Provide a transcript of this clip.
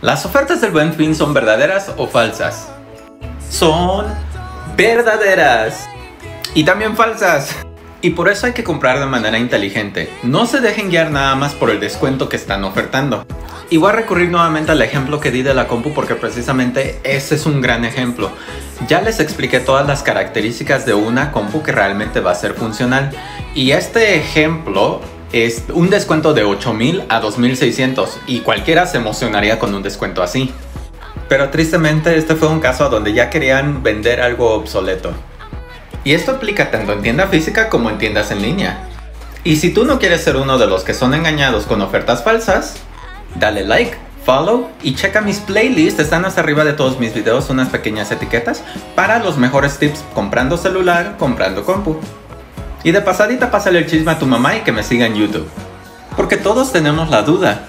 ¿Las ofertas del Buen Fin son verdaderas o falsas? Son verdaderas. Y también falsas. Y por eso hay que comprar de manera inteligente. No se dejen guiar nada más por el descuento que están ofertando. Y voy a recurrir nuevamente al ejemplo que di de la compu porque precisamente ese es un gran ejemplo. Ya les expliqué todas las características de una compu que realmente va a ser funcional. Y este ejemplo es un descuento de 8000 a 2600 y cualquiera se emocionaría con un descuento así. Pero tristemente este fue un caso donde ya querían vender algo obsoleto. Y esto aplica tanto en tienda física como en tiendas en línea. Y si tú no quieres ser uno de los que son engañados con ofertas falsas, dale like, follow y checa mis playlists, están hasta arriba de todos mis videos unas pequeñas etiquetas para los mejores tips comprando celular, comprando compu. Y de pasadita pásale el chisme a tu mamá y que me siga en YouTube. Porque todos tenemos la duda,